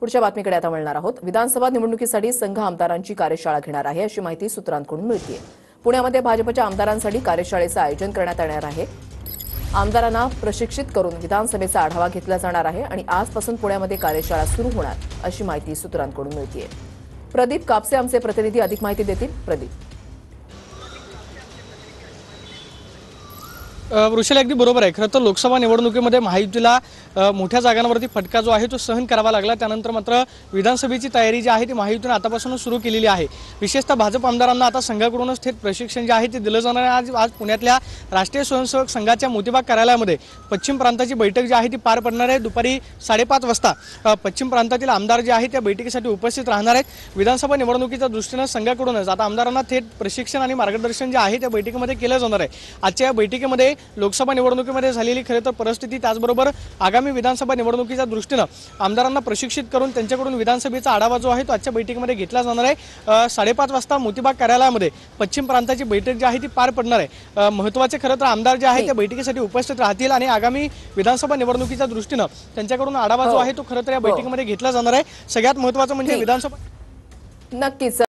पुढच्या बातमीकडे आता वळणार आहोत. विधानसभा निवडणुकीसाठी संघ आमदारांची कार्यशाळा घेणार आहे अशी माहिती सूत्रांकडून मिळते पुण्यामध्ये भाजपच्या आमदारांसाठी कार्यशाळेचं आयोजन करण्यात येणार आहे. आमदारांना प्रशिक्षित करून विधानसभेचा आढावा घेतला जाणार आहे आणि आजपासून पुण्यामध्ये कार्यशाळा सुरू होणार अशी माहिती सूत्रांकडून मिळते प्रदीप कापसे आमचे प्रतिनिधी अधिक माहिती देतील. प्रदीप. वृषल अगदी बरोबर आहे. खरं तर लोकसभा निवडणुकीमध्ये महायुतीला मोठ्या जागांवरती फटका जो आहे तो सहन करावा लागला. त्यानंतर मात्र विधानसभेची तयारी जी आहे ती महायुतीनं आतापासूनच सुरू केलेली आहे. विशेषतः भाजप आमदारांना आता संघाकडूनच थेट प्रशिक्षण जे आहे ते दिलं जाणार आहे. आज आज पुण्यातल्या राष्ट्रीय स्वयंसेवक संघाच्या मोतीबाग कार्यालयामध्ये पश्चिम प्रांताची बैठक जी आहे ती पार पडणार आहे. दुपारी साडेपाच वाजता पश्चिम प्रांतातील आमदार जे आहेत त्या बैठकीसाठी उपस्थित राहणार आहेत. विधानसभा निवडणुकीच्या दृष्टीनं संघाकडूनच आता आमदारांना थेट प्रशिक्षण आणि मार्गदर्शन जे आहे त्या बैठकीमध्ये केलं जाणार आहे. आजच्या या बैठकीमध्ये लोकसभा निवडणुकीमध्ये झालेली खरं तर परिस्थिती त्याचबरोबर आगामी विधानसभा निवडणुकीच्या दृष्टीनं आमदारांना प्रशिक्षित करून त्यांच्याकडून विधानसभेचा आढावा जो आहे तो आजच्या बैठकीमध्ये घेतला जाणार आहे. साडेपाच वाजता मोतीबाग कार्यालयामध्ये पश्चिम प्रांताची बैठक जी आहे ती पार पडणार आहे. अ, महत्त्वाचे खरं तर आमदार जे आहे त्या बैठकीसाठी उपस्थित राहतील आणि आगामी विधानसभा निवडणुकीच्या दृष्टीनं त्यांच्याकडून आढावा जो हो. आहे तो खरं तर या बैठकीमध्ये घेतला जाणार आहे. सगळ्यात महत्त्वाचं म्हणजे. विधानसभा नक्कीच.